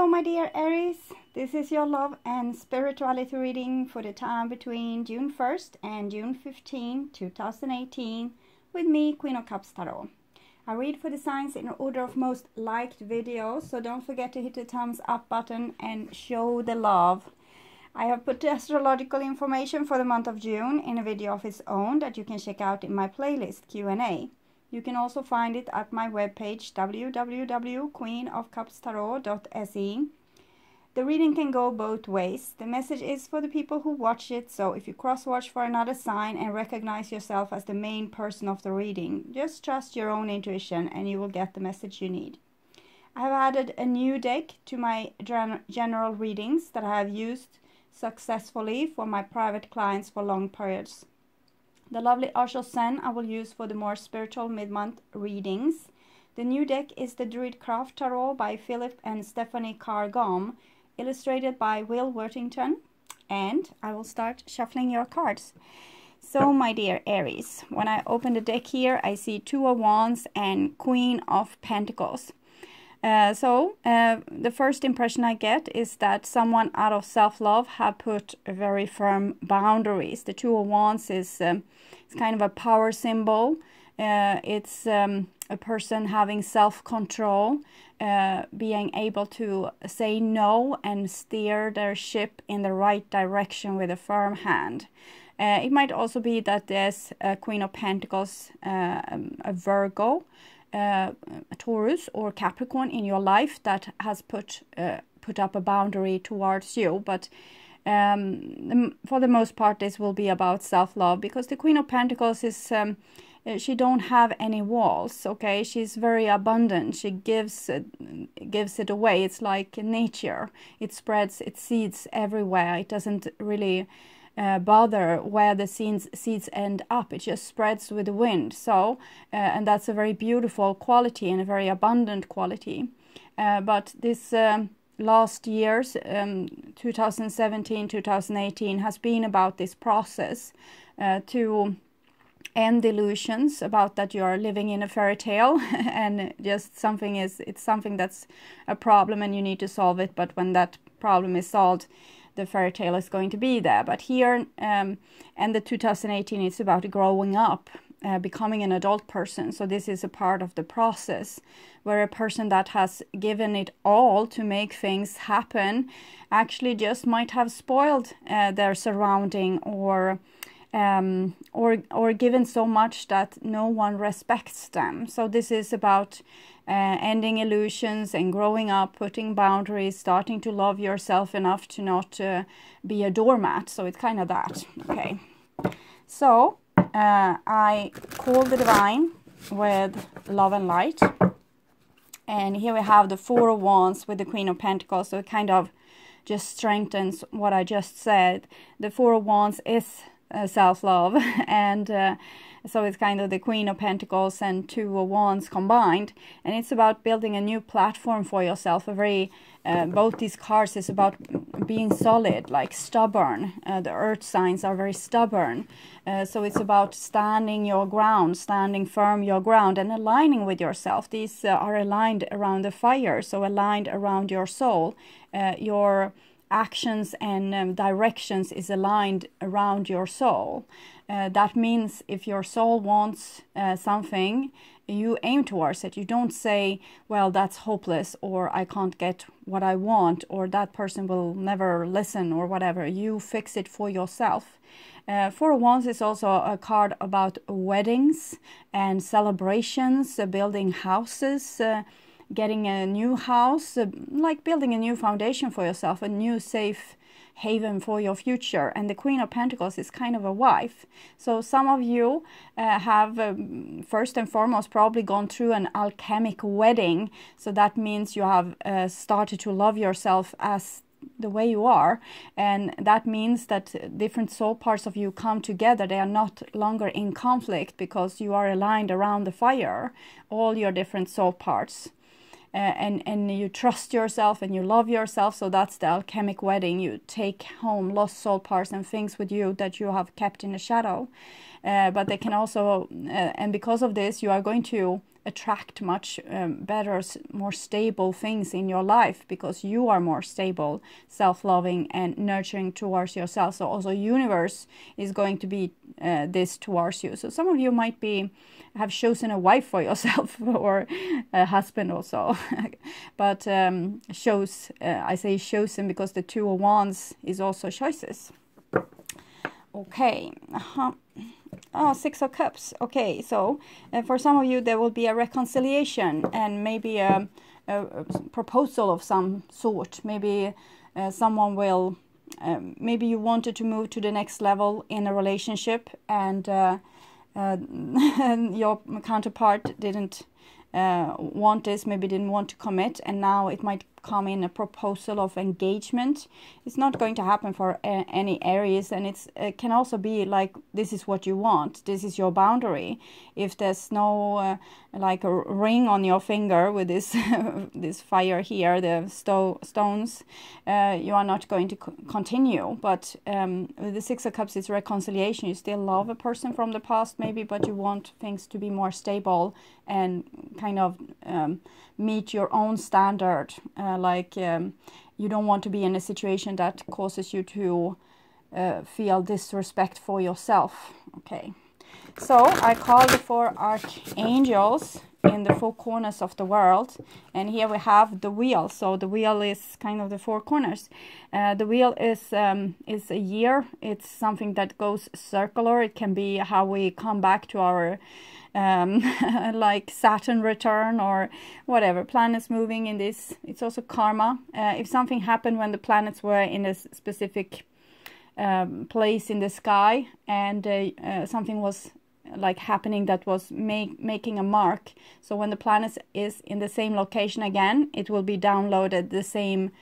Hello, my dear Aries. This is your love and spirituality reading for the time between June 1st and June 15, 2018, with me, Queen of Cups Tarot. I read for the signs in order of most liked videos, so don't forget to hit the thumbs up button and show the love. I have put astrological information for the month of June in a video of its own that you can check out in my playlist Q&A. You can also find it at my webpage www.queenofcupstarot.se. The reading can go both ways. The message is for the people who watch it, so if you cross-watch for another sign and recognize yourself as the main person of the reading, just trust your own intuition and you will get the message you need. I have added a new deck to my general readings that I have used successfully for my private clients for long periods. The lovely Arshel Sen I will use for the more spiritual mid-month readings. The new deck is the Druid Craft Tarot by Philip and Stephanie Carr-Gomm, illustrated by Will Worthington. And I will start shuffling your cards. So, my dear Aries, when I open the deck here, I see Two of Wands and Queen of Pentacles. Uh, so uh, the first impression I get is that someone out of self-love have put very firm boundaries. The Two of Wands is um, it's kind of a power symbol. Uh, it's um, a person having self-control, uh, being able to say no and steer their ship in the right direction with a firm hand. Uh, it might also be that there's a Queen of Pentacles, um, a Virgo, uh, Taurus or Capricorn in your life that has put uh, put up a boundary towards you, but um, for the most part, this will be about self love because the Queen of Pentacles is. Um, uh, she don't have any walls okay? She's very abundant. She gives it, gives it away. It's like nature. It spreads its seeds everywhere. It doesn't really uh, bother where the seeds, seeds end up. It just spreads with the wind. So, uh, and that's a very beautiful quality and a very abundant quality. Uh, but this um, last years, um, 2017, 2018, has been about this process uh, to end illusions about that you are living in a fairy tale and just something is it's something that's a problem and you need to solve it but when that problem is solved the fairy tale is going to be there. But here, um, and the 2018 is about growing up, uh, becoming an adult person. So this is a part of the process where a person that has given it all to make things happen actually just might have spoiled uh, their surrounding or um, or or given so much that no one respects them. So this is about uh, ending illusions and growing up, putting boundaries, starting to love yourself enough to not uh, be a doormat. So it's kind of that. Okay. So uh, I call the divine with love and light. And here we have the Four of Wands with the Queen of Pentacles. So it kind of just strengthens what I just said. The Four of Wands is uh, self-love and uh, so it's kind of the queen of pentacles and two of wands combined. And it's about building a new platform for yourself. A very uh, both these cards is about being solid like stubborn. Uh, the earth signs are very stubborn. Uh, so it's about standing your ground standing firm your ground and aligning with yourself. These uh, are aligned around the fire so aligned around your soul your actions and um, directions is aligned around your soul. Uh, that means if your soul wants uh, something, you aim towards it. You don't say, well, that's hopeless, or I can't get what I want, or that person will never listen, or whatever. You fix it for yourself. Uh, Four Wands is also a card about weddings and celebrations, uh, building houses, uh, getting a new house, uh, like building a new foundation for yourself, a new safe haven for your future. And the Queen of Pentacles is kind of a wife. So some of you uh, have, um, first and foremost, probably gone through an alchemic wedding. So that means you have uh, started to love yourself as the way you are and that means that different soul parts of you come together they are not longer in conflict because you are aligned around the fire all your different soul parts uh, and and you trust yourself and you love yourself. So that's the alchemic wedding. You take home lost soul parts and things with you that you have kept in the shadow uh, but they can also uh, and because of this you are going to attract much um, better, more stable things in your life because you are more stable, self-loving, and nurturing towards yourself. So also, universe is going to be uh, this towards you. So some of you might be have chosen a wife for yourself or a husband also, but um, shows uh, I say chosen because the two of wands is also choices. Okay. Uh -huh. Oh, Six of Cups. Okay, so uh, for some of you, there will be a reconciliation and maybe a, a proposal of some sort. Maybe uh, someone will, um, maybe you wanted to move to the next level in a relationship and, uh, uh your counterpart didn't uh, want this, maybe didn't want to commit, and now it might come in a proposal of engagement. It's not going to happen for a, any areas, and it's it can also be like this is what you want. This is your boundary. If there's no uh, like a ring on your finger with this this fire here, the sto- stones, uh, you are not going to co- continue. But um, with the Six of Cups, it's reconciliation. You still love a person from the past, maybe, but you want things to be more stable and kind of. Um, meet your own standard. Uh, like um, you don't want to be in a situation that causes you to uh, feel disrespect for yourself. Okay, so I call the four archangels in the four corners of the world, and here we have the wheel. So the wheel is kind of the four corners. Uh, the wheel is um, is a year. It's something that goes circular. It can be how we come back to our um, like Saturn return or whatever planets moving in this. It's also karma. Uh, if something happened when the planets were in a specific um, place in the sky and uh, uh, something was like happening that was make, making a mark. So when the planet is in the same location again, it will be downloaded the same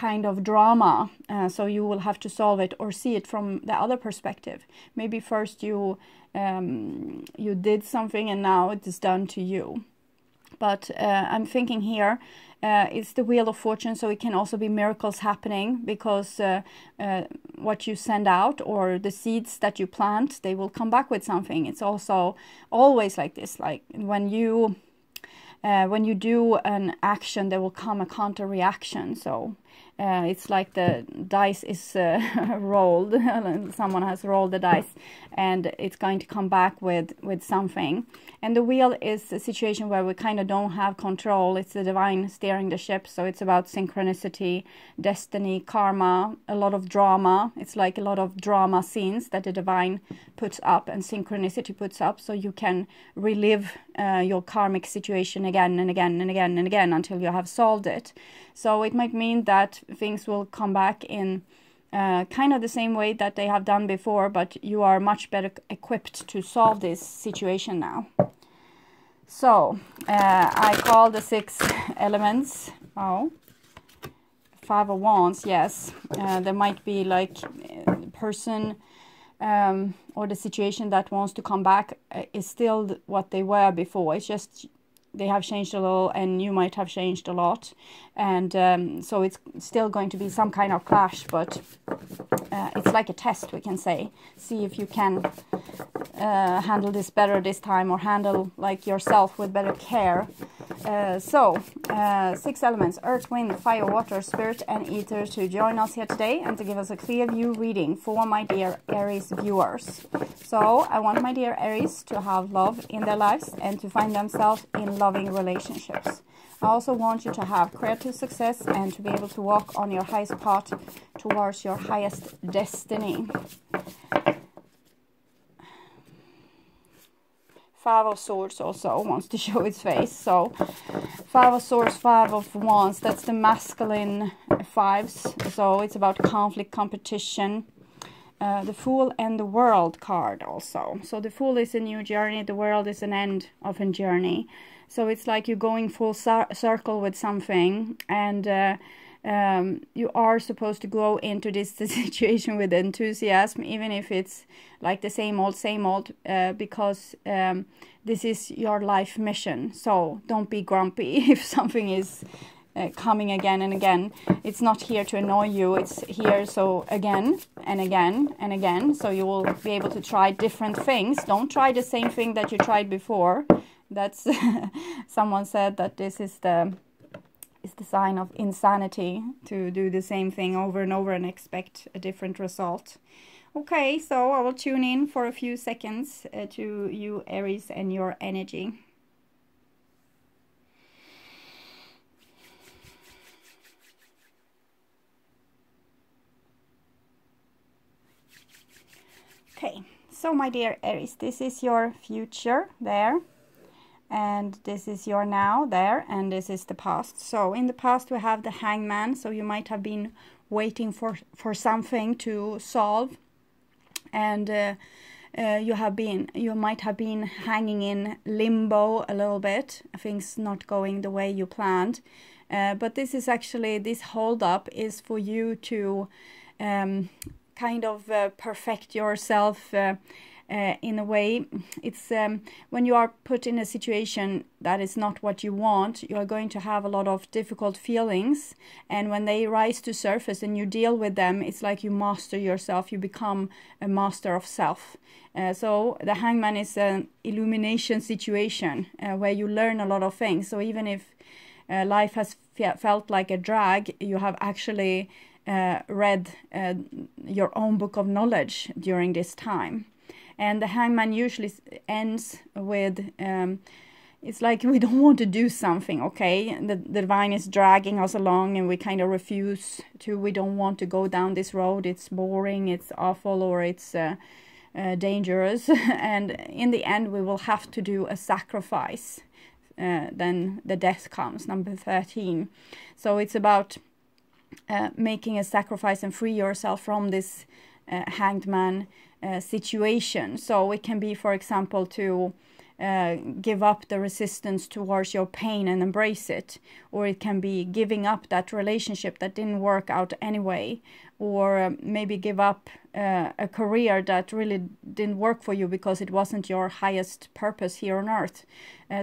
kind of drama. Uh, so you will have to solve it or see it from the other perspective. Maybe first you um, you did something and now it is done to you. But uh, I'm thinking here, uh, it's the wheel of fortune, so it can also be miracles happening because uh, uh, what you send out or the seeds that you plant, they will come back with something. It's also always like this, like when you uh, when you do an action, there will come a counter reaction. So uh, it's like the dice is uh, rolled someone has rolled the dice and it's going to come back with with something and the wheel is a situation where we kind of don't have control. It's the divine steering the ship so it's about synchronicity destiny karma a lot of drama. It's like a lot of drama scenes that the divine puts up and synchronicity puts up so you can relive uh, your karmic situation again and again and again and again until you have solved it. So it might mean that things will come back in uh, kind of the same way that they have done before, but you are much better equipped to solve this situation now. So uh, I call the six elements. Oh, five of wands. Yes, uh, there might be like uh, person um, or the situation that wants to come back uh, is still what they were before. It's just they have changed a little and you might have changed a lot. And um, so it's still going to be some kind of clash but uh, it's like a test we can say. See if you can uh, handle this better this time or handle like yourself with better care uh, so uh, six elements earth wind fire water spirit and ether to join us here today and to give us a clear view reading for my dear aries viewers so i want my dear aries to have love in their lives and to find themselves in loving relationships I also want you to have creative success and to be able to walk on your highest path towards your highest destiny. Five of Swords also wants to show its face. So, Five of Swords, Five of Wands, that's the masculine fives. So, it's about conflict, competition. Uh, the Fool and the World card also. So, the Fool is a new journey, the World is an end of a journey. So it's like you're going full circle with something, and uh, um, you are supposed to go into this situation with enthusiasm, even if it's like the same old, same old, uh, because um, this is your life mission. So don't be grumpy if something is uh, coming again and again. It's not here to annoy you. It's here so again and again and again. So you will be able to try different things. Don't try the same thing that you tried before that's someone said that this is the is the sign of insanity to do the same thing over and over and expect a different result. Okay, so I will tune in for a few seconds uh, to you Aries and your energy. Okay, so my dear Aries, this is your future there. And this is your now there, and this is the past. So in the past we have the hangman, so you might have been waiting for, for something to solve. And uh, uh, you have been you might have been hanging in limbo a little bit things not going the way you planned uh, but this is actually this hold up is for you to um, kind of uh, perfect yourself uh, in a way. It's um, when you are put in a situation that is not what you want, you are going to have a lot of difficult feelings. And when they rise to surface and you deal with them, it's like you master yourself, you become a master of self. Uh, so the hangman is an illumination situation uh, where you learn a lot of things. So even if uh, life has felt like a drag, you have actually uh, read uh, your own book of knowledge during this time. And the hangman usually ends with um, it's like we don't want to do something, okay? The, the divine is dragging us along and we kind of refuse to, we don't want to go down this road. It's boring, it's awful, or it's uh, uh, dangerous. and in the end, we will have to do a sacrifice. Uh, then the death comes, number 13. So it's about uh, making a sacrifice and free yourself from this uh, hanged man uh, situation. So it can be, for example, to uh, give up the resistance towards your pain and embrace it, or it can be giving up that relationship that didn't work out anyway, or uh, maybe give up uh, a career that really didn't work for you because it wasn't your highest purpose here on earth.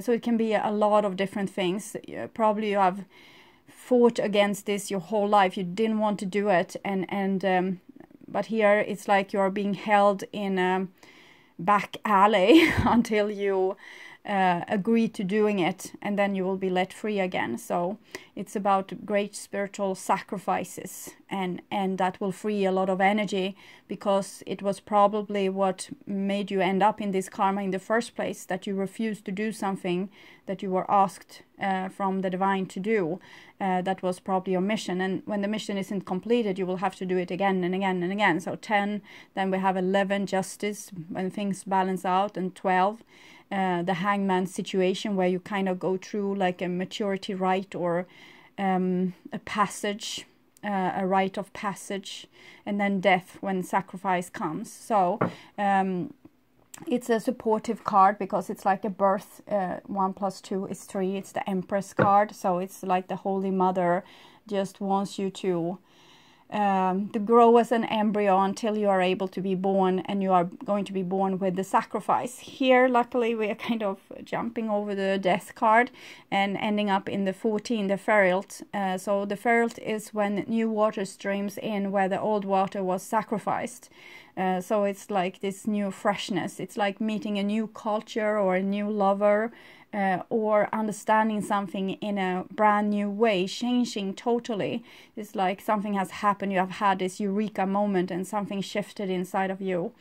so it can be a lot of different things. probably you have fought against this your whole life. You didn't want to do it, and and um, but here it's like you're being held in a back alley until you uh, agree to doing it and then you will be let free again. So it's about great spiritual sacrifices and and that will free a lot of energy because it was probably what made you end up in this karma in the first place that you refused to do something that you were asked uh, from the divine to do uh, that was probably your mission. And when the mission isn't completed you will have to do it again and again and again. So 10 then we have 11 justice when things balance out and 12 uh, the hangman situation where you kind of go through like a maturity rite or um, a passage, uh, a rite of passage, and then death when sacrifice comes. So um, it's a supportive card because it's like a birth. Uh, one plus two is three. It's the Empress card, so it's like the Holy Mother just wants you to um, to grow as an embryo until you are able to be born and you are going to be born with the sacrifice. Here, luckily, we are kind of jumping over the death card and ending up in the 14, the Ferult. Uh, so the Ferult is when new water streams in where the old water was sacrificed. Uh, so it's like this new freshness. It's like meeting a new culture or a new lover uh, or understanding something in a brand new way, changing totally. It's like something has happened, you have had this eureka moment and something shifted inside of you.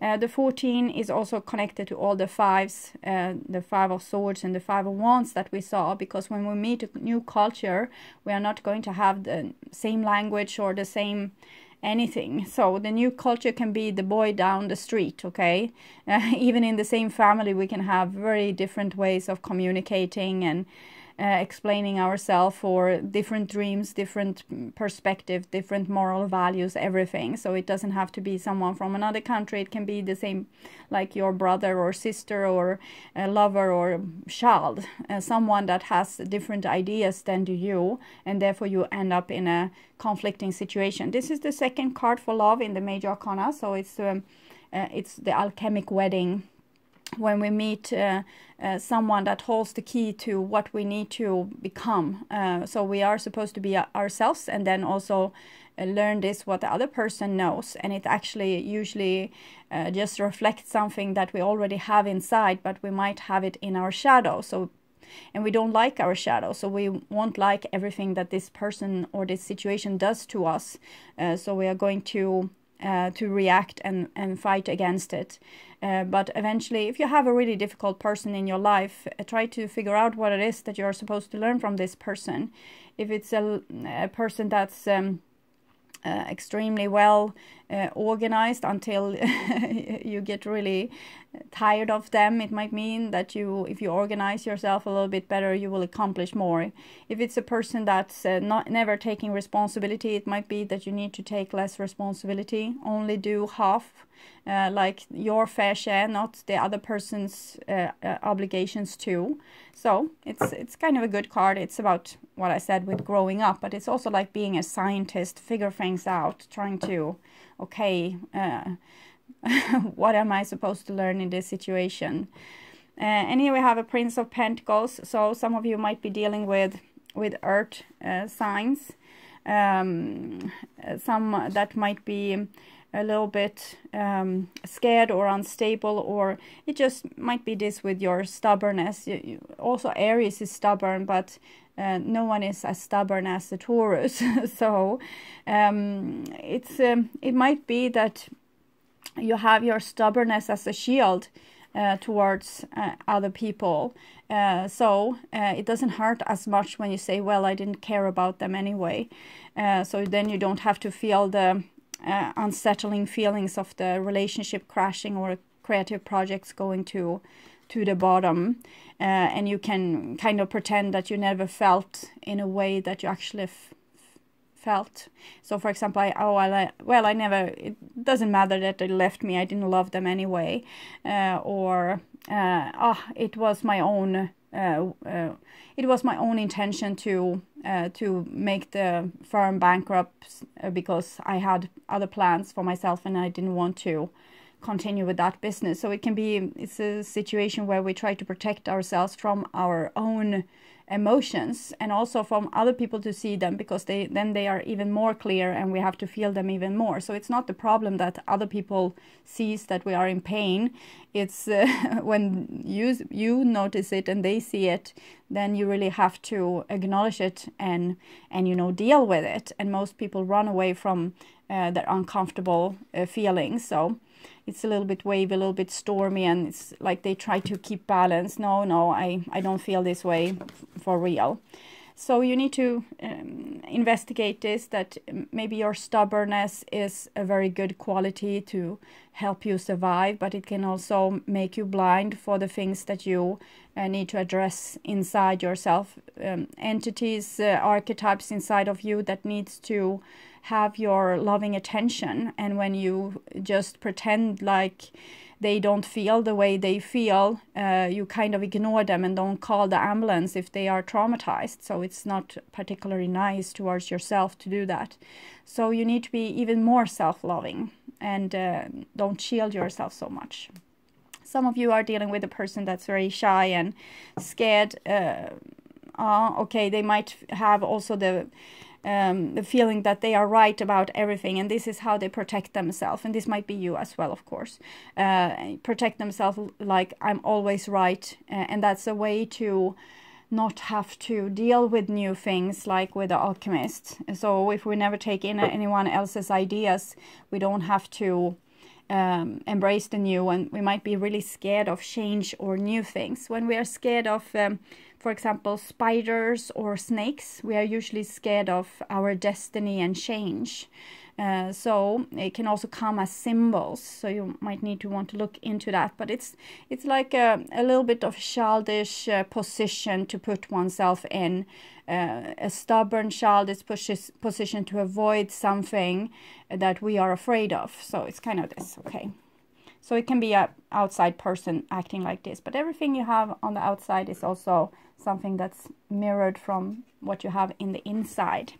Uh, the 14 is also connected to all the fives, uh, the five of swords and the five of wands that we saw, because when we meet a new culture, we are not going to have the same language or the same anything. So the new culture can be the boy down the street, okay? Uh, even in the same family, we can have very different ways of communicating and uh, explaining ourselves or different dreams, different perspective, different moral values, everything. So it doesn't have to be someone from another country. It can be the same, like your brother or sister or a lover or child, uh, someone that has different ideas than do you, and therefore you end up in a conflicting situation. This is the second card for love in the major arcana, so it's um, uh, it's the alchemic wedding when we meet uh, uh, someone that holds the key to what we need to become. Uh, so we are supposed to be ourselves and then also uh, learn this what the other person knows. And it actually usually uh, just reflects something that we already have inside, but we might have it in our shadow. So and we don't like our shadow so we won't like everything that this person or this situation does to us uh, so we are going to uh, to react and, and fight against it. Uh, but eventually, if you have a really difficult person in your life, uh, try to figure out what it is that you're supposed to learn from this person. If it's a, a person that's um, uh, extremely well uh, organized until you get really tired of them. It might mean that you if you organize yourself a little bit better you will accomplish more. If it's a person that's uh, not never taking responsibility it might be that you need to take less responsibility. Only do half uh, like your fair share not the other person's uh, uh, obligations too. So it's it's kind of a good card. It's about what i said with growing up but it's also like being a scientist figure things out trying to okay uh, what am I supposed to learn in this situation? Uh, and here we have a Prince of Pentacles. So some of you might be dealing with with earth uh, signs. Um, some that might be a little bit um, scared or unstable, or it just might be this with your stubbornness. You, you, also, Aries is stubborn, but uh, no one is as stubborn as the Taurus. so um, it's um, it might be that you have your stubbornness as a shield uh, towards uh, other people. Uh, so uh, it doesn't hurt as much when you say, well, I didn't care about them anyway. Uh, so then you don't have to feel the uh, unsettling feelings of the relationship crashing or creative projects going to to the bottom. and you can kind of pretend that you never felt in a way that you actually felt. So, for example, I oh I, well, I never. It doesn't matter that they left me. I didn't love them anyway, uh, or uh, oh, it was my own. Uh, uh, it was my own intention to uh, to make the firm bankrupt because I had other plans for myself and I didn't want to continue with that business. So it can be it's a situation where we try to protect ourselves from our own emotions and also from other people to see them because they then they are even more clear and we have to feel them even more. So it's not the problem that other people sees that we are in pain. It's uh, when you you notice it and they see it then you really have to acknowledge it and and you know deal with it. And most people run away from uh, their uncomfortable uh, feelings. So it's a little bit wavy, a little bit stormy, and it's like they try to keep balance. No, no, I, I don't feel this way for real. So you need to um, investigate this, that maybe your stubbornness is a very good quality to help you survive, but it can also make you blind for the things that you uh, need to address inside yourself. Um, entities, uh, archetypes inside of you that needs to have your loving attention and when you just pretend like they don't feel the way they feel, uh, you kind of ignore them and don't call the ambulance if they are traumatized. So it's not particularly nice towards yourself to do that. So you need to be even more self loving and uh, don't shield yourself so much. Some of you are dealing with a person that's very shy and scared. Uh, uh okay, they might have also the um, the feeling that they are right about everything, and this is how they protect themselves. And this might be you as well, of course. Uh, protect themselves like I'm always right, uh, and that's a way to not have to deal with new things like with the alchemist. So if we never take in anyone else's ideas, we don't have to um, embrace the new and we might be really scared of change or new things. When we are scared of um, for example, spiders or snakes, we are usually scared of our destiny and change. Uh, so it can also come as symbols. So you might need to want to look into that. But it's it's like a, a little bit of childish uh, position to put oneself in. Uh, a stubborn child is pushes position to avoid something that we are afraid of. So it's kind of this. Okay. So it can be a outside person acting like this, but everything you have on the outside is also something that's mirrored from what you have in the inside.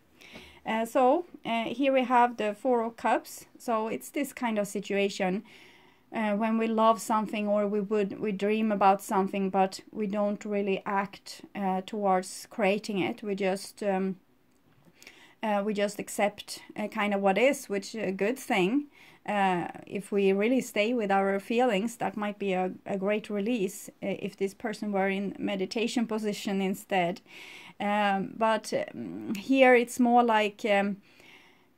Uh, so uh, here we have the Four of Cups. So it's this kind of situation uh, when we love something or we would we dream about something but we don't really act uh, towards creating it. We just um, uh, we just accept uh, kind of what is which is a good thing. Uh, if we really stay with our feelings that might be a, a great release uh, if this person were in meditation position instead. Um, but um, here it's more like um,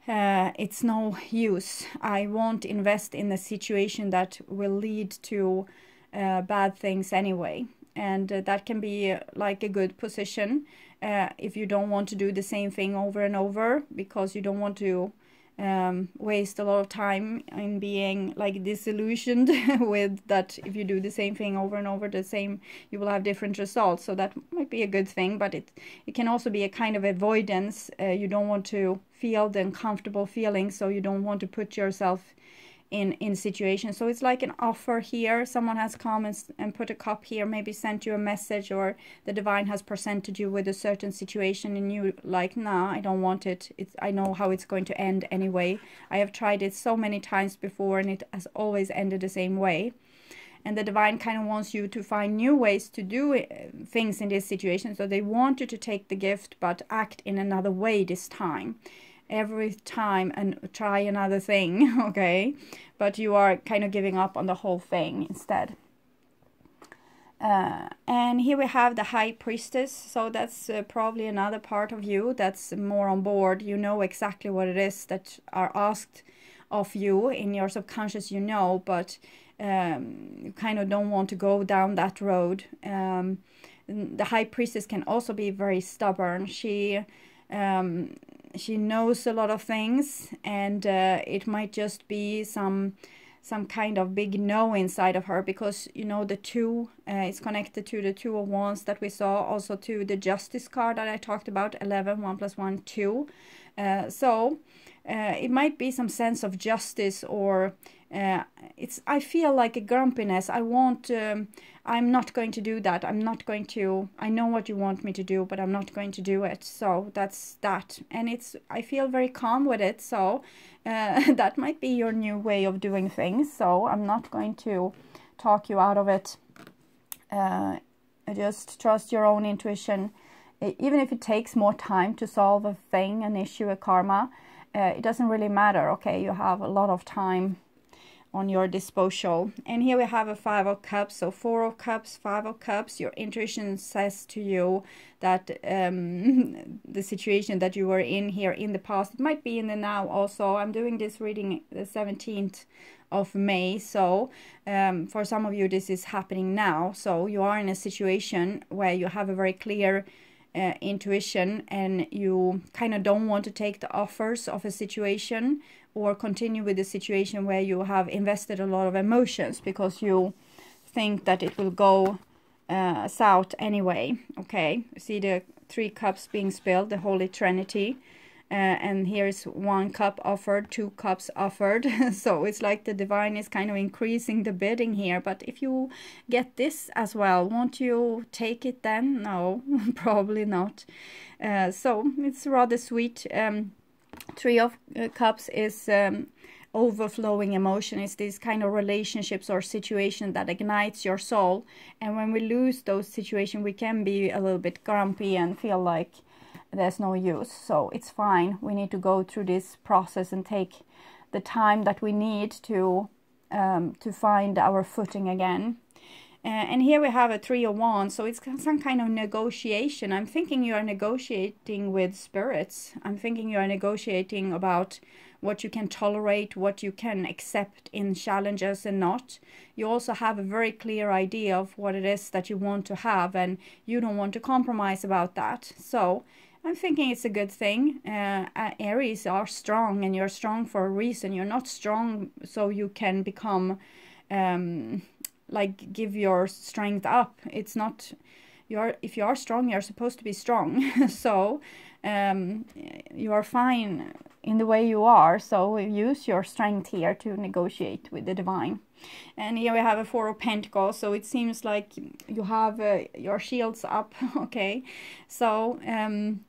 uh, it's no use. I won't invest in a situation that will lead to uh, bad things anyway. And uh, that can be uh, like a good position uh, if you don't want to do the same thing over and over because you don't want to um, waste a lot of time in being like disillusioned with that if you do the same thing over and over the same you will have different results so that might be a good thing but it it can also be a kind of avoidance uh, you don't want to feel the uncomfortable feeling so you don't want to put yourself in in situations so it's like an offer here. Someone has come and, and put a cup here maybe sent you a message or the divine has presented you with a certain situation and you like nah i don't want it. It's i know how it's going to end anyway. I have tried it so many times before and it has always ended the same way. And the divine kind of wants you to find new ways to do uh, things in this situation. So they want you to take the gift but act in another way this time every time and try another thing, okay? But you are kind of giving up on the whole thing instead. Uh, and here we have the high priestess so that's uh, probably another part of you that's more on board you know exactly what it is that are asked of you in your subconscious you know but um, you kind of don't want to go down that road um, the high priestess can also be very stubborn she um, she knows a lot of things and uh, it might just be some some kind of big no inside of her because you know the two uh, is connected to the two of wands that we saw also to the justice card that i talked about 11 1 plus 1 2 uh, so uh, it might be some sense of justice or uh, it's i feel like a grumpiness. I want um, i'm not going to do that. I'm not going to i know what you want me to do but i'm not going to do it. So that's that. And it's i feel very calm with it. So uh, that might be your new way of doing things. So i'm not going to talk you out of it. Uh, just trust your own intuition. Even if it takes more time to solve a thing an issue a karma uh, it doesn't really matter. Okay you have a lot of time on your disposal. And here we have a five of cups. So four of cups, five of cups. Your intuition says to you that um, the situation that you were in here in the past, it might be in the now also. I'm doing this reading the 17th of May. So um, for some of you, this is happening now. So you are in a situation where you have a very clear uh, intuition and you kind of don't want to take the offers of a situation or continue with the situation where you have invested a lot of emotions because you think that it will go uh, south anyway. Okay, see the three cups being spilled, the Holy Trinity. Uh, and here's one cup offered, two cups offered. so it's like the divine is kind of increasing the bidding here. But if you get this as well, won't you take it then? No, probably not. Uh, so it's rather sweet. Um, Three of uh, Cups is um, overflowing emotion. It's these kind of relationships or situation that ignites your soul. And when we lose those situations, we can be a little bit grumpy and feel like there's no use. So it's fine. We need to go through this process and take the time that we need to um, to find our footing again. Uh, and here we have a three of wands, so it's some kind of negotiation. I'm thinking you are negotiating with spirits. I'm thinking you are negotiating about what you can tolerate, what you can accept in challenges and not. You also have a very clear idea of what it is that you want to have, and you don't want to compromise about that. So I'm thinking it's a good thing. Uh, Aries are strong, and you're strong for a reason. You're not strong so you can become. Um, like give your strength up. It's not you're if you are strong you're supposed to be strong. So um, you are fine in the way you are. So use your strength here to negotiate with the divine. And here we have a four of pentacles. So it seems like you have uh, your shields up. Okay. So um,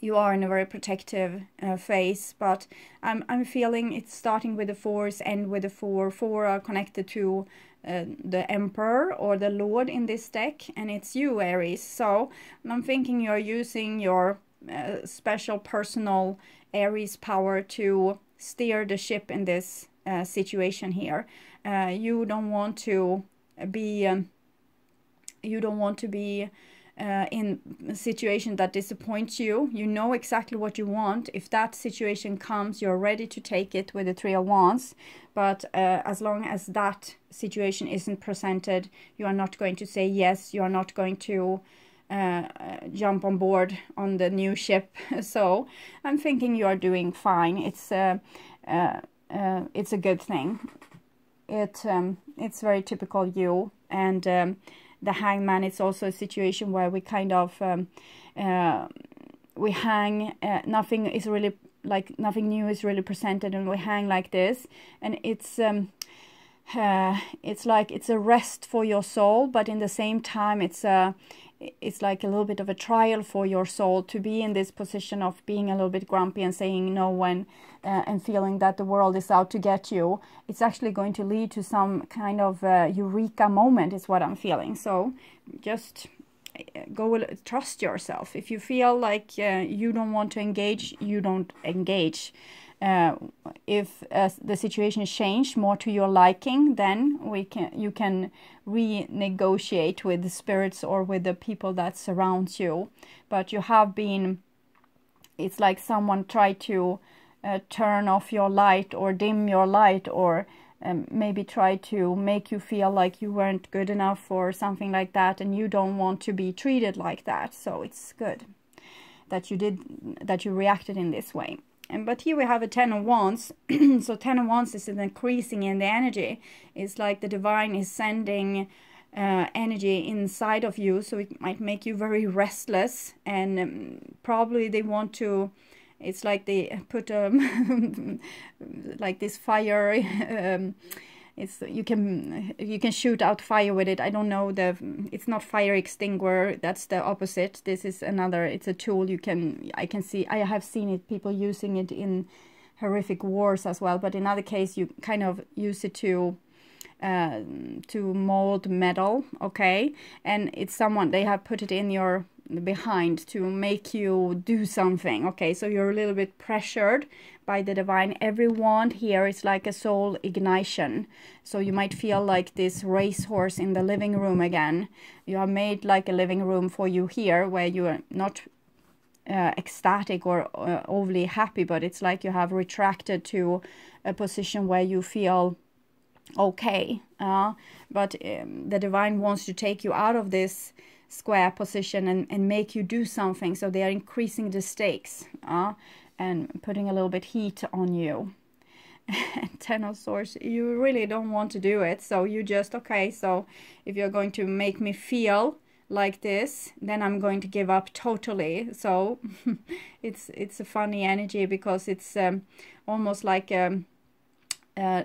you are in a very protective uh, phase. But I'm, I'm feeling it's starting with the fours and with the four. Four are connected to uh, the emperor or the lord in this deck and it's you aries so i'm thinking you're using your uh, special personal aries power to steer the ship in this uh, situation here. Uh, you don't want to be um, you don't want to be uh, in a situation that disappoints you. You know exactly what you want. If that situation comes, you're ready to take it with the Three of Wands. But uh, as long as that situation isn't presented, you are not going to say yes. You are not going to uh, jump on board on the new ship. so I'm thinking you are doing fine. It's uh, uh, uh, it's a good thing. It um, it's very typical you and. Um, the hangman it's also a situation where we kind of um, uh, we hang uh, nothing is really like nothing new is really presented and we hang like this. And it's um, uh, it's like it's a rest for your soul but in the same time it's a it's like a little bit of a trial for your soul to be in this position of being a little bit grumpy and saying no when uh, and feeling that the world is out to get you. It's actually going to lead to some kind of uh, eureka moment is what i'm feeling. So just uh, go trust yourself. If you feel like uh, you don't want to engage you don't engage uh, if uh, the situation changed more to your liking, then we can you can renegotiate with the spirits or with the people that surround you. But you have been, it's like someone tried to uh, turn off your light or dim your light or um, maybe try to make you feel like you weren't good enough or something like that, and you don't want to be treated like that. So it's good that you did that you reacted in this way and but here we have a ten of wands. So ten of wands is an increasing in the energy. It's like the divine is sending uh, energy inside of you. So it might make you very restless. And um, probably they want to it's like they put um like this fire um, it's you can you can shoot out fire with it. I don't know the it's not fire extinguisher. That's the opposite. This is another it's a tool you can i can see i have seen it people using it in horrific wars as well. But in other case you kind of use it to uh, to mold metal okay? And it's someone they have put it in your behind to make you do something okay? So you're a little bit pressured by the divine. Every wand here is like a soul ignition. So you might feel like this racehorse in the living room again. You are made like a living room for you here where you are not uh, ecstatic or uh, overly happy but it's like you have retracted to a position where you feel okay uh, but um, the divine wants to take you out of this square position and, and make you do something. So they are increasing the stakes uh, and putting a little bit heat on you. Ten of Swords, you really don't want to do it. So you just, okay, so if you're going to make me feel like this, then I'm going to give up totally. So it's it's a funny energy because it's um, almost like um,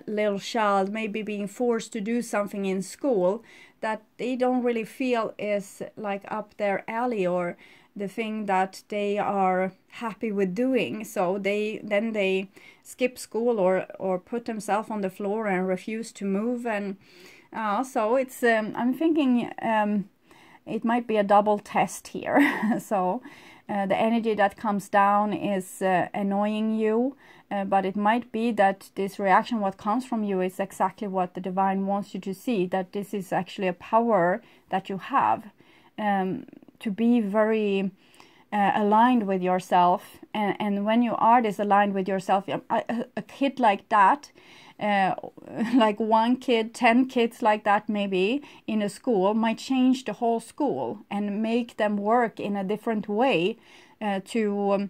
little child maybe being forced to do something in school that they don't really feel is like up their alley or the thing that they are happy with doing. So they then they skip school or or put themselves on the floor and refuse to move. And uh, so it's um, i'm thinking um, it might be a double test here. So uh, the energy that comes down is uh, annoying you uh, but it might be that this reaction, what comes from you, is exactly what the divine wants you to see. That this is actually a power that you have um, to be very uh, aligned with yourself. And, and when you are disaligned with yourself, a, a kid like that, uh, like one kid, 10 kids like that, maybe in a school, might change the whole school and make them work in a different way uh, to. Um,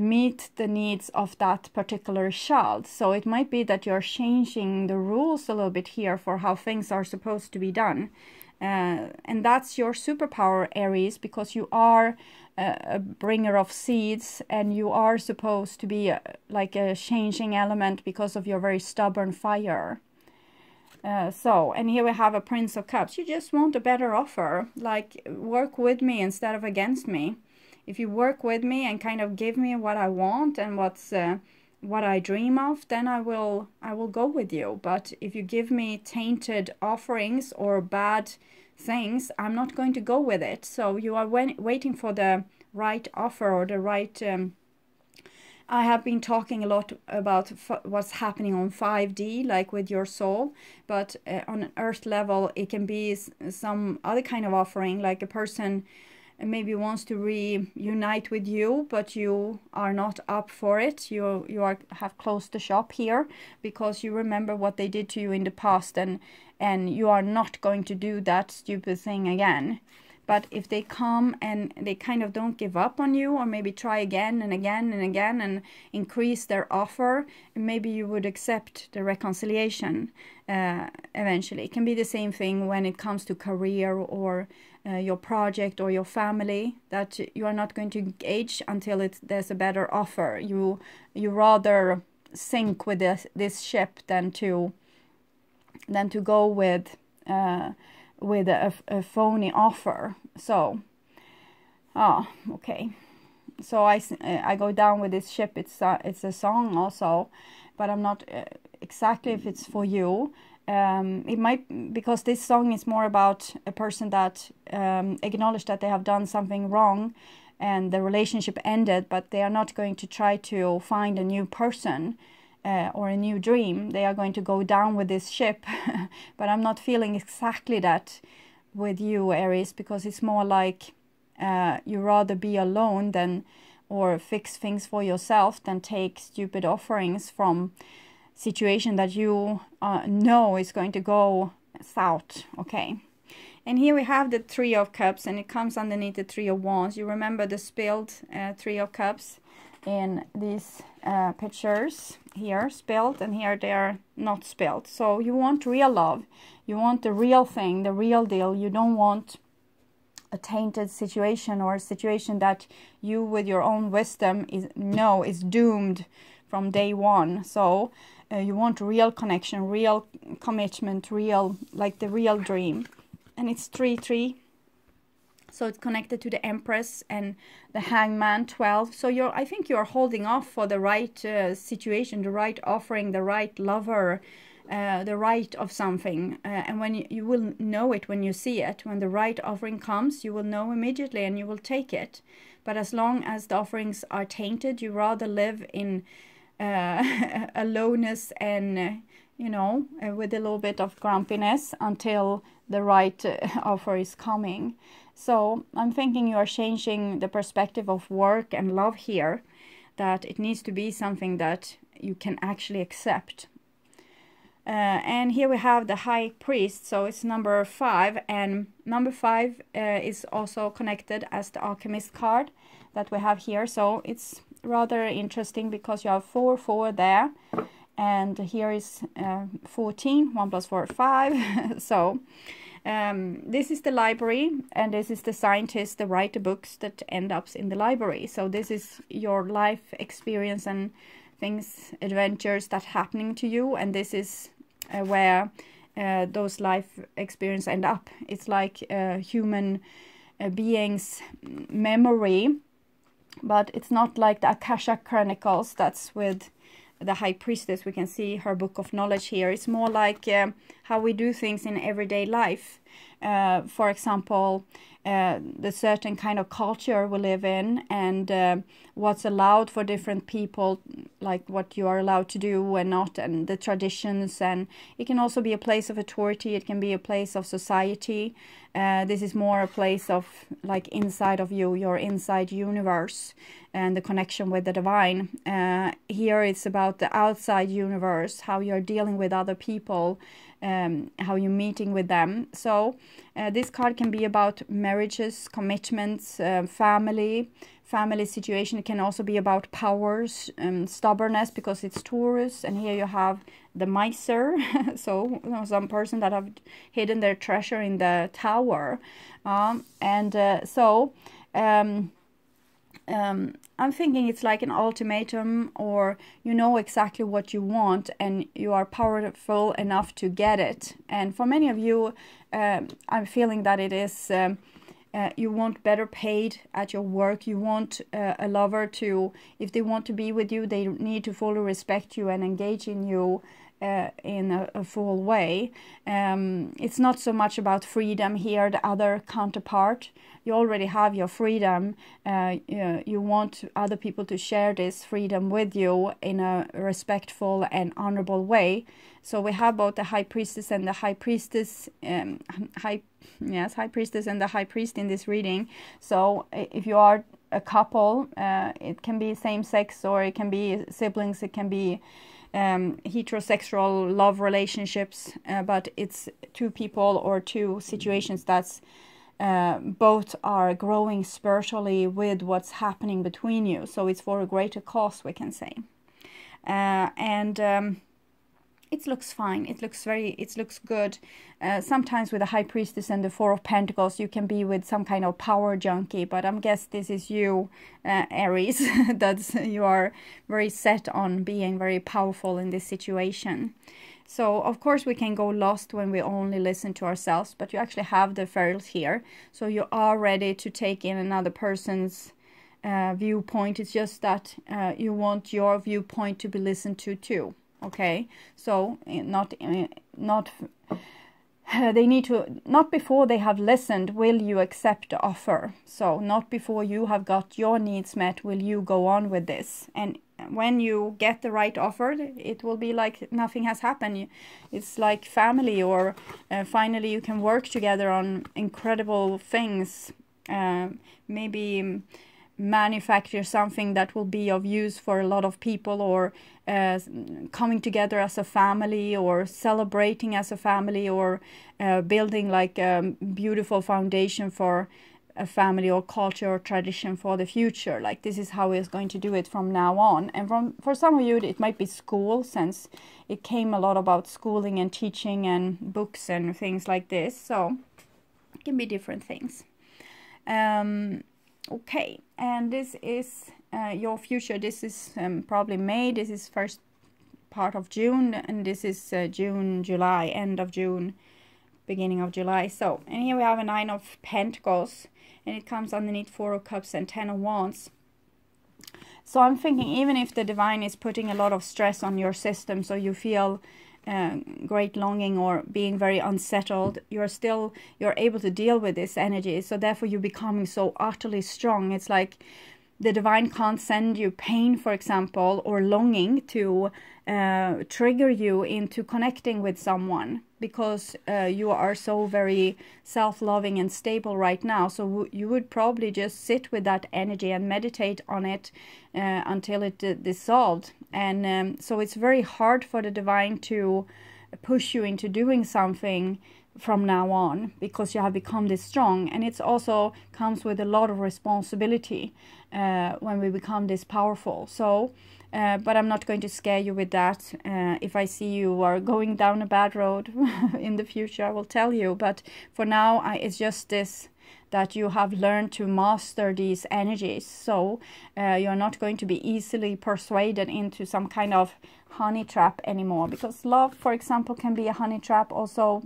meet the needs of that particular child. So it might be that you're changing the rules a little bit here for how things are supposed to be done. Uh, and that's your superpower, Aries, because you are a, bringer of seeds and you are supposed to be a, like a changing element because of your very stubborn fire. Uh, so, and here we have a Prince of Cups. You just want a better offer, like work with me instead of against me if you work with me and kind of give me what I want and what's uh, what I dream of, then I will I will go with you. But if you give me tainted offerings or bad things, I'm not going to go with it. So you are waiting for the right offer or the right. Um, I have been talking a lot about what's happening on 5D, like with your soul, but uh, on an earth level, it can be some other kind of offering, like a person maybe wants to reunite with you but you are not up for it you you are have closed the shop here because you remember what they did to you in the past and and you are not going to do that stupid thing again but if they come and they kind of don't give up on you or maybe try again and again and again and increase their offer maybe you would accept the reconciliation uh, eventually it can be the same thing when it comes to career or uh, your project or your family that you are not going to engage until there's a better offer. You you rather sink with this this ship than to than to go with uh, with a, a phony offer. So, ah, okay. So I, I go down with this ship. It's a, it's a song also, but I'm not uh, exactly if it's for you um, it might because this song is more about a person that um, acknowledged that they have done something wrong and the relationship ended but they are not going to try to find a new person uh, or a new dream they are going to go down with this ship. But i'm not feeling exactly that with you aries because it's more like uh, you rather be alone than or fix things for yourself than take stupid offerings from situation that you uh, know is going to go south okay? And here we have the three of cups and it comes underneath the three of wands. You remember the spilled uh, three of cups in these uh, pictures here spilled and here they are not spilled so you want real love. You want the real thing the real deal. You don't want a tainted situation or a situation that you with your own wisdom is know is doomed from day one. So uh, you want real connection real commitment real like the real dream. And it's 3 3 so it's connected to the empress and the hangman 12 so you're i think you're holding off for the right uh, situation the right offering the right lover uh, the right of something. Uh, and when you, you will know it when you see it. When the right offering comes you will know immediately and you will take it. But as long as the offerings are tainted you rather live in uh, aloneness and uh, you know uh, with a little bit of grumpiness until the right uh, offer is coming so i'm thinking you are changing the perspective of work and love here that it needs to be something that you can actually accept uh, and here we have the high priest so it's number five and number five uh, is also connected as the alchemist card that we have here so it's rather interesting because you have 4, 4 there. And here is uh, 14, 1 plus 4, 5. so um, this is the library and this is the scientist that write the books that end up in the library. So this is your life experience and things, adventures that happening to you. And this is uh, where uh, those life experience end up. It's like a human uh, being's memory but it's not like the Akasha Chronicles that's with the High Priestess. We can see her book of knowledge here. It's more like uh, how we do things in everyday life. Uh, for example, uh, the certain kind of culture we live in and uh, what's allowed for different people, like what you are allowed to do and not, and the traditions. And it can also be a place of authority, it can be a place of society. Uh, this is more a place of like inside of you, your inside universe and the connection with the divine. Uh, here it's about the outside universe, how you're dealing with other people, um, how you're meeting with them. So uh, this card can be about marriages, commitments, uh, family, family situation. It can also be about powers, um, stubbornness because it's Taurus. And here you have the miser, so you know, some person that have hidden their treasure in the tower. Um, and uh, so um, um, I'm thinking it's like an ultimatum, or you know exactly what you want and you are powerful enough to get it. And for many of you, um, I'm feeling that it is um, uh, you want better paid at your work you want uh, a lover to if they want to be with you they need to fully respect you and engage in you uh, in a, a, full way. Um, it's not so much about freedom here, the other counterpart. You already have your freedom. Uh, you, you want other people to share this freedom with you in a respectful and honorable way. So we have both the high priestess and the high priestess, um, high yes, high priestess and the high priest in this reading. So if you are a couple, uh, it can be same sex or it can be siblings, it can be um, heterosexual love relationships, uh, but it's two people or two situations that's uh, both are growing spiritually with what's happening between you. So it's for a greater cause, we can say. Uh, and um, it looks fine. It looks very, it looks good. Uh, sometimes with the High Priestess and the Four of Pentacles, you can be with some kind of power junkie, but I'm guess this is you, uh, Aries, that you are very set on being very powerful in this situation. So of course we can go lost when we only listen to ourselves, but you actually have the ferals here. So you are ready to take in another person's uh, viewpoint. It's just that uh, you want your viewpoint to be listened to too okay so eh, not eh, not they need to not before they have listened will you accept the offer? So not before you have got your needs met will you go on with this? And when you get the right offer it will be like nothing has happened. It's like family or uh, finally you can work together on incredible things. Uh, maybe manufacture something that will be of use for a lot of people or uh, coming together as a family or celebrating as a family or uh, building like a beautiful foundation for a family or culture or tradition for the future. Like this is how we're going to do it from now on. And from for some of you it might be school since it came a lot about schooling and teaching and books and things like this. So it can be different things. Um, okay and this is uh, your future. This is um, probably May. This is first part of June and this is uh, June July end of June beginning of July. So and here we have a nine of Pentacles and it comes underneath four of cups and ten of wands. So I'm thinking even if the divine is putting a lot of stress on your system so you feel uh, great longing or being very unsettled you're still you're able to deal with this energy. So therefore you're becoming so utterly strong. It's like the divine can't send you pain for example or longing to uh, trigger you into connecting with someone because uh, you are so very self-loving and stable right now. So you would probably just sit with that energy and meditate on it uh, until it dissolved and um, so it's very hard for the divine to push you into doing something from now on because you have become this strong and it also comes with a lot of responsibility uh, when we become this powerful so uh, but I'm not going to scare you with that. Uh, if I see you are going down a bad road in the future, I will tell you. But for now, I, it's just this that you have learned to master these energies. So uh, you're not going to be easily persuaded into some kind of honey trap anymore. Because love, for example, can be a honey trap. Also,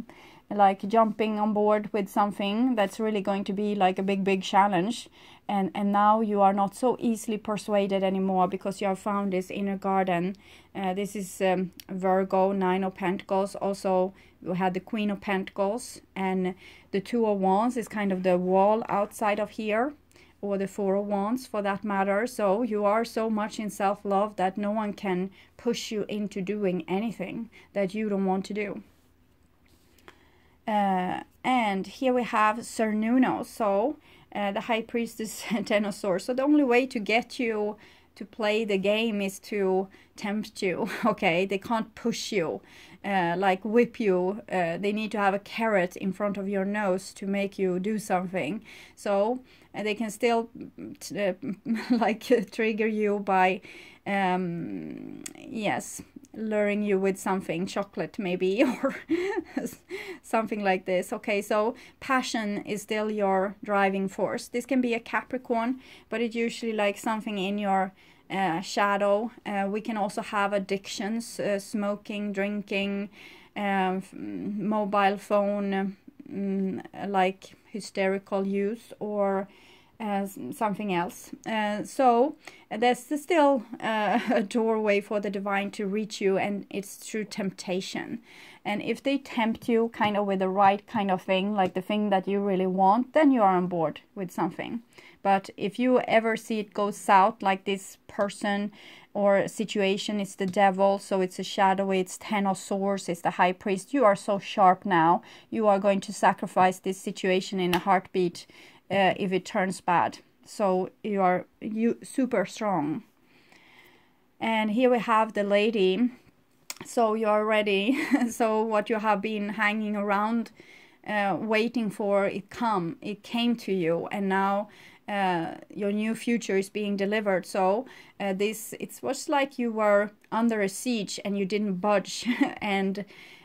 like jumping on board with something that's really going to be like a big, big challenge. And, and now you are not so easily persuaded anymore because you have found this inner garden. Uh, this is um, Virgo, Nine of Pentacles. Also, we had the Queen of Pentacles and the Two of Wands is kind of the wall outside of here or the Four of Wands for that matter. So you are so much in self-love that no one can push you into doing anything that you don't want to do. Uh, and here we have Cernunno, so uh, the High Priestess Ten of Swords. So the only way to get you to play the game is to tempt you, okay? They can't push you uh, like whip you. Uh, they need to have a carrot in front of your nose to make you do something. So uh, they can still uh, like trigger you by, um, yes, luring you with something, chocolate maybe, or something like this. Okay, so passion is still your driving force. This can be a Capricorn, but it's usually like something in your uh, shadow. Uh, we can also have addictions, uh, smoking, drinking, um, mobile phone, um, like hysterical use or uh, something else. Uh, so there's still uh, a doorway for the divine to reach you, and it's through temptation. And if they tempt you kind of with the right kind of thing, like the thing that you really want, then you are on board with something. But if you ever see it go south, like this person or situation, is the devil, so it's a shadow, it's Ten of Swords, it's the High Priest, you are so sharp now, you are going to sacrifice this situation in a heartbeat uh, if it turns bad. So you are you super strong. And here we have the lady. So you are ready. so what you have been hanging around, uh, waiting for, it come, it came to you, and now uh, your new future is being delivered. So uh, this it was like you were under a siege and you didn't budge, and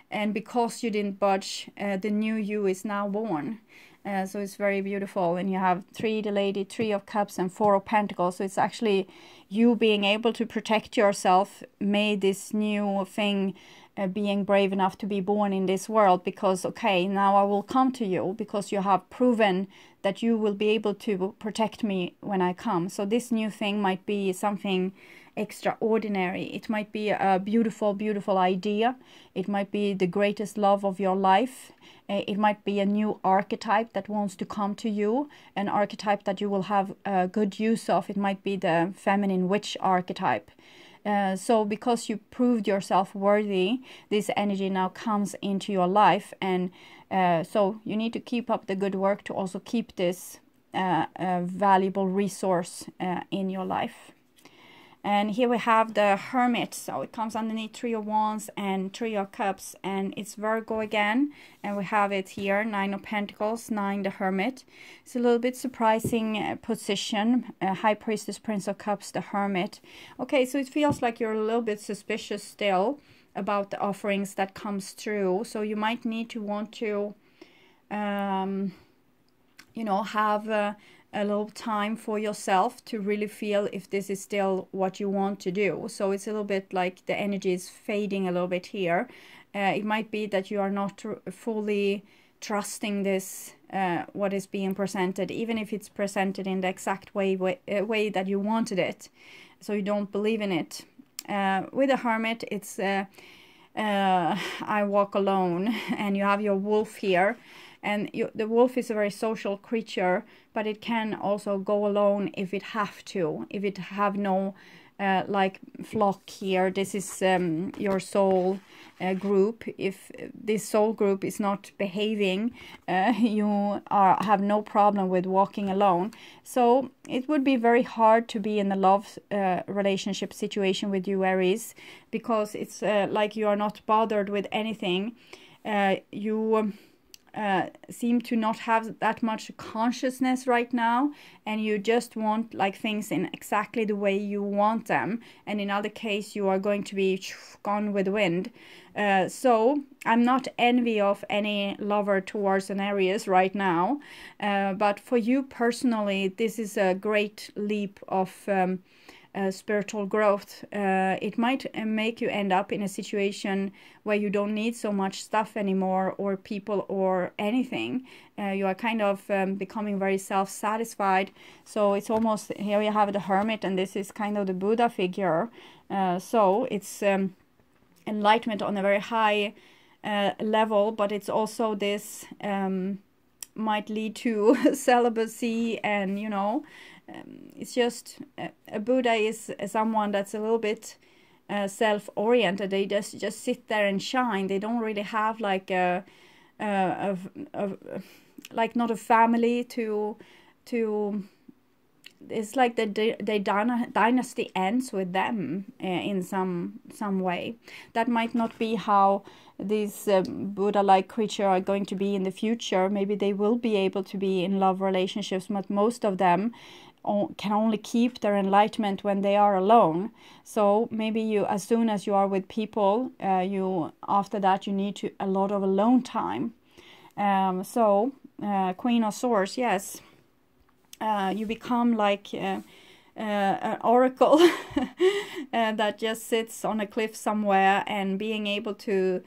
and because you didn't budge, uh, the new you is now born. Uh, so it's very beautiful, and you have three the lady, three of cups, and four of pentacles. So it's actually you being able to protect yourself made this new thing uh, being brave enough to be born in this world because okay now i will come to you because you have proven that you will be able to protect me when i come so this new thing might be something extraordinary. It might be a beautiful beautiful idea. It might be the greatest love of your life. Uh, it might be a new archetype that wants to come to you an archetype that you will have a good use of. It might be the feminine witch archetype. Uh, so because you proved yourself worthy, this energy now comes into your life, and uh, so you need to keep up the good work to also keep this uh, valuable resource uh, in your life. And here we have the Hermit. So it comes underneath Three of Wands and Three of Cups. And it's Virgo again. And we have it here, Nine of Pentacles, Nine the Hermit. It's a little bit surprising uh, position. Uh, High Priestess, Prince of Cups, the Hermit. Okay, so it feels like you're a little bit suspicious still about the offerings that comes through. So you might need to want to, um, you know, have... Uh, a little time for yourself to really feel if this is still what you want to do. So it's a little bit like the energy is fading a little bit here. Uh, it might be that you are not fully trusting this uh, what is being presented even if it's presented in the exact way way, uh, way that you wanted it so you don't believe in it uh, with a hermit it's uh, uh, i walk alone and you have your wolf here and you, the wolf is a very social creature but it can also go alone if it have to if it have no uh, like flock here. This is um, your soul uh, group. If this soul group is not behaving uh, you are have no problem with walking alone. So it would be very hard to be in a love uh, relationship situation with you aries because it's uh, like you are not bothered with anything. Uh, you um, uh, seem to not have that much consciousness right now and you just want like things in exactly the way you want them and in other case you are going to be gone with wind. Uh, so i'm not envy of any lover towards an aries right now uh, but for you personally this is a great leap of um, spiritual growth, uh, it might uh, make you end up in a situation where you don't need so much stuff anymore, or people, or anything. Uh, you are kind of um, becoming very self satisfied. So it's almost here you have the hermit, and this is kind of the Buddha figure. Uh, so it's um, enlightenment on a very high uh, level, but it's also this. Um, might lead to celibacy and you know um, it's just uh, a Buddha is someone that's a little bit uh, self-oriented. They just just sit there and shine. They don't really have like a, a, a, a like not a family to to it's like the the dynasty ends with them uh, in some some way. That might not be how these um, Buddha-like creature are going to be in the future. Maybe they will be able to be in love relationships, but most of them can only keep their enlightenment when they are alone. So maybe you as soon as you are with people uh, you after that you need to a lot of alone time. Um, so uh, queen of swords yes. Uh, you become like uh, uh, an oracle uh, that just sits on a cliff somewhere and being able to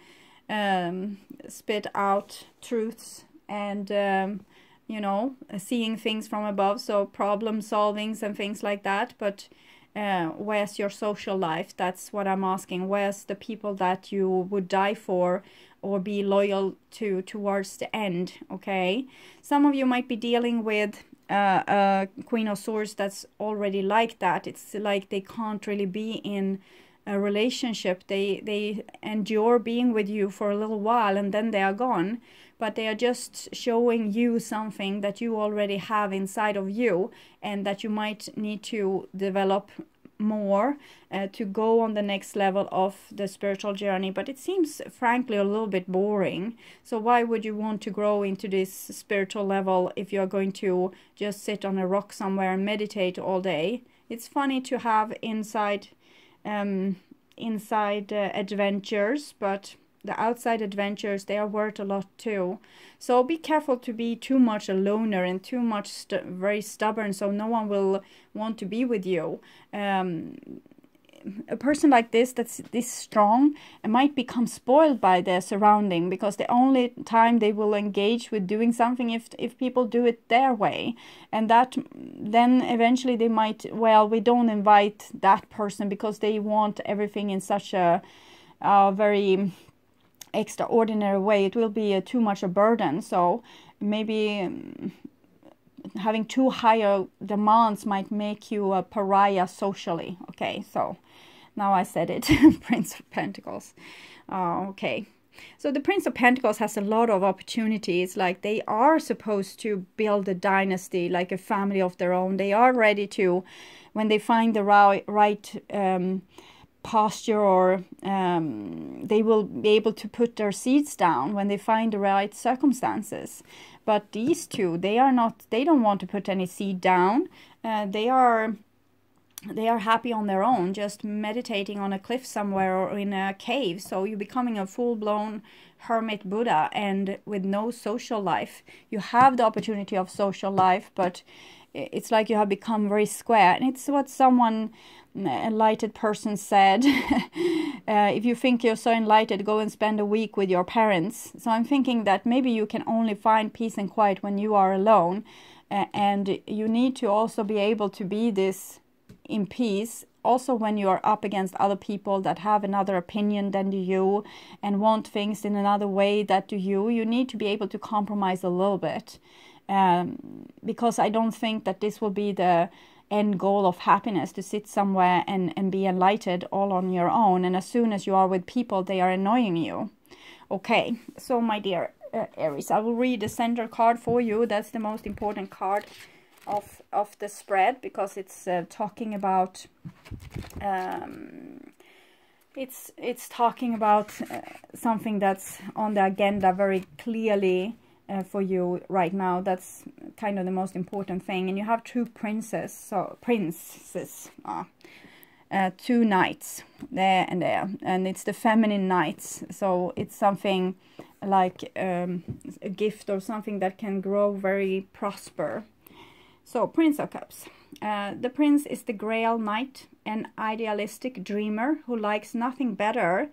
um, spit out truths and um, you know, seeing things from above, so problem solvings and things like that. But uh, where's your social life? That's what I'm asking. Where's the people that you would die for or be loyal to towards the end? Okay, some of you might be dealing with uh, a Queen of Swords that's already like that. It's like they can't really be in a relationship. They they endure being with you for a little while and then they are gone. But they are just showing you something that you already have inside of you and that you might need to develop more uh, to go on the next level of the spiritual journey. But it seems frankly a little bit boring. So why would you want to grow into this spiritual level if you're going to just sit on a rock somewhere and meditate all day? It's funny to have inside um, inside uh, adventures but the outside adventures they are worth a lot too. So be careful to be too much a loner and too much st- very stubborn so no one will want to be with you. Um, a person like this that's this strong might become spoiled by their surrounding because the only time they will engage with doing something if if people do it their way. And that then eventually they might well we don't invite that person because they want everything in such a, a very extraordinary way it will be a, too much a burden. So maybe um, having too higher demands might make you a pariah socially. Okay so now i said it prince of pentacles. Uh, okay. So the prince of pentacles has a lot of opportunities. Like they are supposed to build a dynasty like a family of their own. They are ready to when they find the right, right um, posture or um, they will be able to put their seeds down when they find the right circumstances. But these two they are not they don't want to put any seed down. Uh, they are they are happy on their own just meditating on a cliff somewhere or in a cave. So you're becoming a full-blown hermit buddha and with no social life you have the opportunity of social life but it's like you have become very square. And it's what someone enlightened person said. Uh, if you think you're so enlightened go and spend a week with your parents. So i'm thinking that maybe you can only find peace and quiet when you are alone. Uh, and you need to also be able to be this in peace also when you are up against other people that have another opinion than you and want things in another way that do you. You need to be able to compromise a little bit um, because i don't think that this will be the end goal of happiness to sit somewhere and, and be enlightened all on your own. And as soon as you are with people, they are annoying you. Okay, so my dear uh, Aries, I will read the center card for you. That's the most important card of of the spread because it's uh, talking about um, it's it's talking about uh, something that's on the agenda very clearly uh, for you right now. That's kind of the most important thing. And you have two princes, so princes, uh, uh, two knights there and there, and it's the feminine knights. So it's something like um, a gift or something that can grow very prosper. So Prince of Cups. Uh, the prince is the Grail Knight, an idealistic dreamer who likes nothing better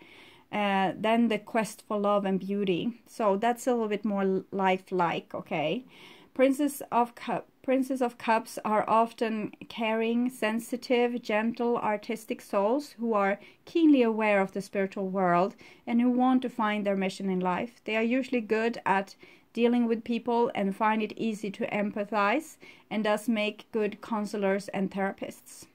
uh, then the quest for love and beauty. So that's a little bit more lifelike, okay? Princess of Cup, Princes of Cups are often caring, sensitive, gentle, artistic souls who are keenly aware of the spiritual world and who want to find their mission in life. They are usually good at dealing with people and find it easy to empathize and thus make good counselors and therapists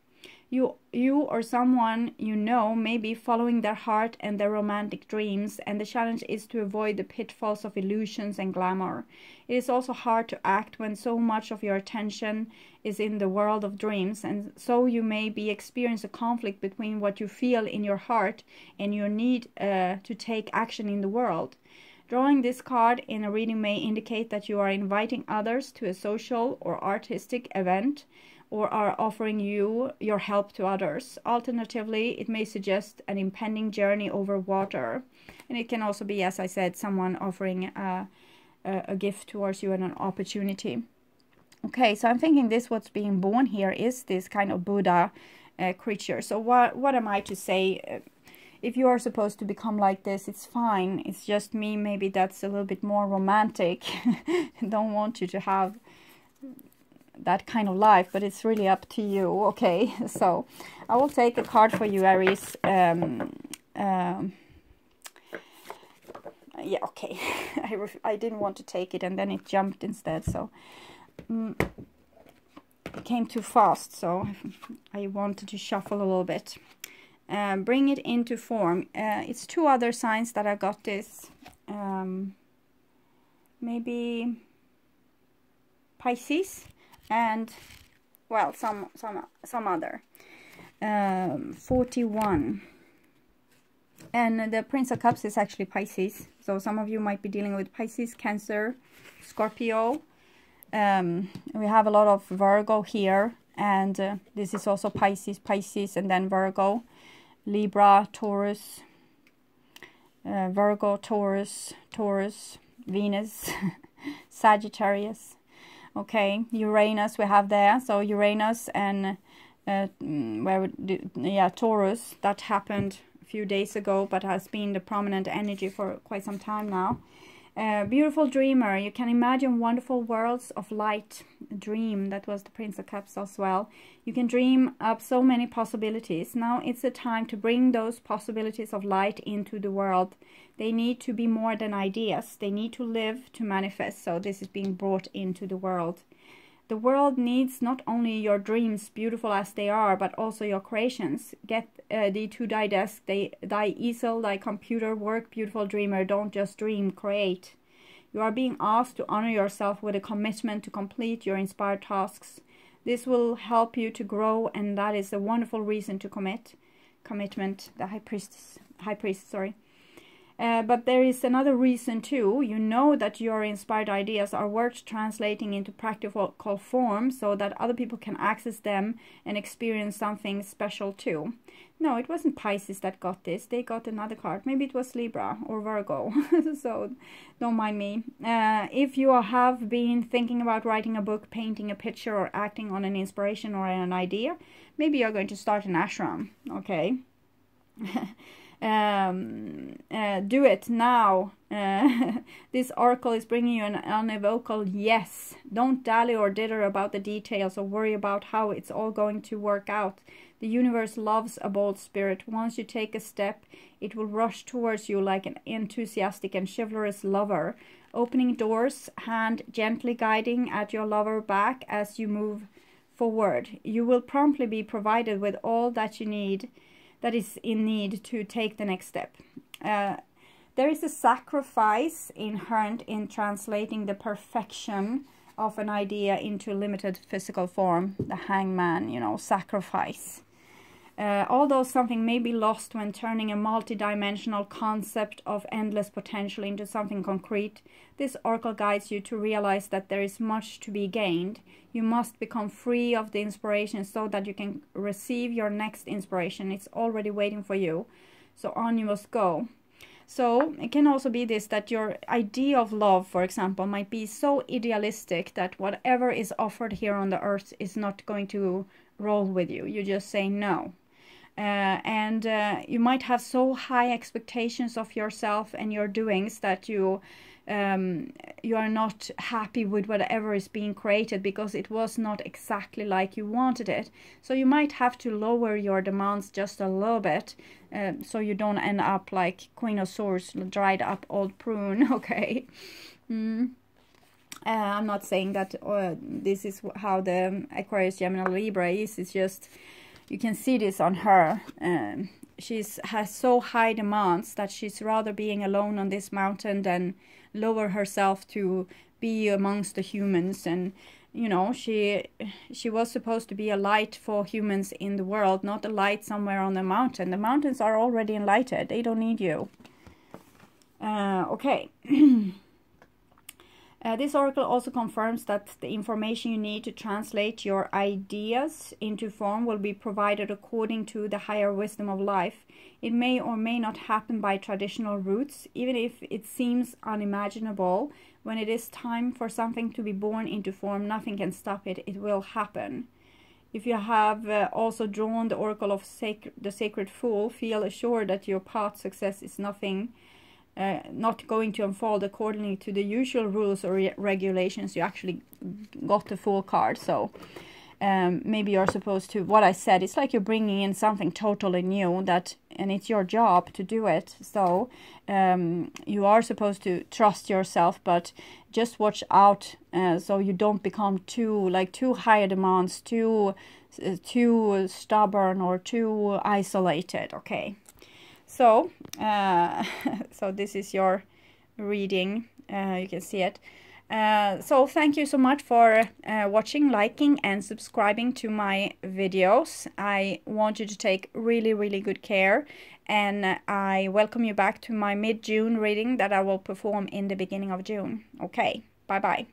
you you or someone you know may be following their heart and their romantic dreams and the challenge is to avoid the pitfalls of illusions and glamour. It is also hard to act when so much of your attention is in the world of dreams and so you may be experience a conflict between what you feel in your heart and your need uh, to take action in the world. Drawing this card in a reading may indicate that you are inviting others to a social or artistic event or are offering you your help to others. Alternatively, it may suggest an impending journey over water. And it can also be, as I said, someone offering a, a, a gift towards you and an opportunity. Okay, so I'm thinking this what's being born here is this kind of Buddha uh, creature. So what, what am I to say? if you are supposed to become like this, it's fine. It's just me, maybe that's a little bit more romantic. Don't want you to have that kind of life, but it's really up to you. Okay, so I will take a card for you, Aries. Um, um, yeah, okay. I, I didn't want to take it and then it jumped instead, so um, it came too fast, so I wanted to shuffle a little bit. Uh, bring it into form. Uh, it's two other signs that I got this. Um, maybe Pisces and well some some some other. Um, 41 and the prince of cups is actually pisces. So some of you might be dealing with pisces cancer scorpio. Um, we have a lot of virgo here. And uh, this is also pisces pisces and then virgo. Libra taurus. Uh, virgo taurus taurus venus sagittarius okay uranus we have there. So uranus and uh, mm, where yeah taurus that happened a few days ago but has been the prominent energy for quite some time now beautiful dreamer you can imagine wonderful worlds of light dream that was the prince of cups as well you can dream up so many possibilities now it's a time to bring those possibilities of light into the world they need to be more than ideas. They need to live to manifest. So this is being brought into the world. The world needs not only your dreams, beautiful as they are, but also your creations. Get uh, the to thy desk, they, thy easel, thy computer, work, beautiful dreamer. Don't just dream, create. You are being asked to honor yourself with a commitment to complete your inspired tasks. This will help you to grow, and that is a wonderful reason to commit. Commitment, the high priestess, high priest, sorry. Uh, but there is another reason too. You know that your inspired ideas are worth translating into practical form so that other people can access them and experience something special too. No, it wasn't Pisces that got this. They got another card. Maybe it was Libra or Virgo. so don't mind me. Uh, if you have been thinking about writing a book, painting a picture, or acting on an inspiration or an idea, maybe you're going to start an ashram. Okay. um, uh, do it now. Uh, this oracle is bringing you an unequivocal yes. Don't dally or dither about the details or worry about how it's all going to work out. The universe loves a bold spirit. Once you take a step, it will rush towards you like an enthusiastic and chivalrous lover, opening doors, hand gently guiding at your lover back as you move forward. You will promptly be provided with all that you need that is in need to take the next step. Uh, there is a sacrifice inherent in translating the perfection of an idea into limited physical form, the hangman, you know, sacrifice. Uh, although something may be lost when turning a multidimensional concept of endless potential into something concrete, this oracle guides you to realize that there is much to be gained. You must become free of the inspiration so that you can receive your next inspiration. It's already waiting for you. So on you must go. So it can also be this that your idea of love, for example, might be so idealistic that whatever is offered here on the earth is not going to roll with you. You just say no. Uh, and uh, you might have so high expectations of yourself and your doings that you um, you are not happy with whatever is being created because it was not exactly like you wanted it. So you might have to lower your demands just a little bit uh, so you don't end up like Queen of Swords, dried up old prune, okay? Mm. Uh, I'm not saying that uh, this is how the Aquarius, Gemini, Libra is. It's just you can see this on her. Um, she's has so high demands that she's rather being alone on this mountain than lower herself to be amongst the humans. And you know she she was supposed to be a light for humans in the world not a light somewhere on the mountain. The mountains are already enlightened. They don't need you. Uh, okay Uh, this oracle also confirms that the information you need to translate your ideas into form will be provided according to the higher wisdom of life. It may or may not happen by traditional routes, even if it seems unimaginable. When it is time for something to be born into form, nothing can stop it. It will happen. if you have uh, also drawn the oracle of sacred, the sacred fool, feel assured that your path success is nothing, uh, not going to unfold according to the usual rules or re regulations. You actually got the full card, so um, maybe you're supposed to. What I said, it's like you're bringing in something totally new that, and it's your job to do it. So um, you are supposed to trust yourself, but just watch out uh, so you don't become too like too high demands, too uh, too stubborn or too isolated. Okay, so uh, so this is your reading. Uh, you can see it. Uh, so thank you so much for uh, watching, liking and subscribing to my videos. I want you to take really, really good care and I welcome you back to my mid-June reading that I will perform in the beginning of June. Okay, bye-bye.